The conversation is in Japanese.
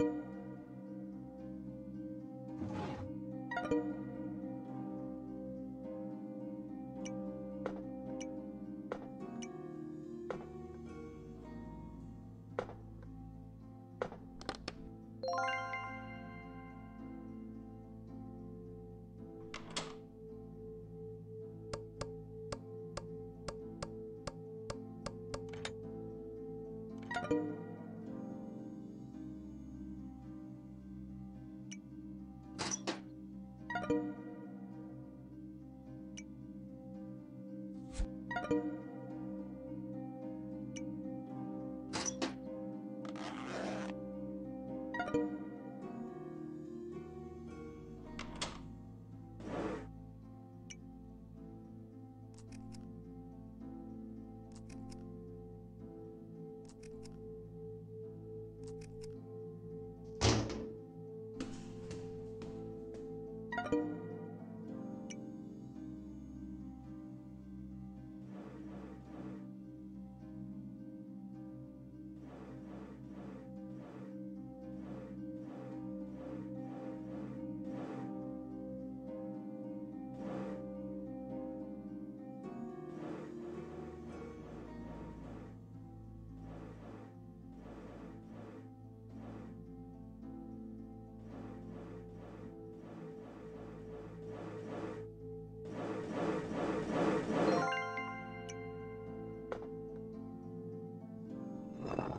you you Bye. you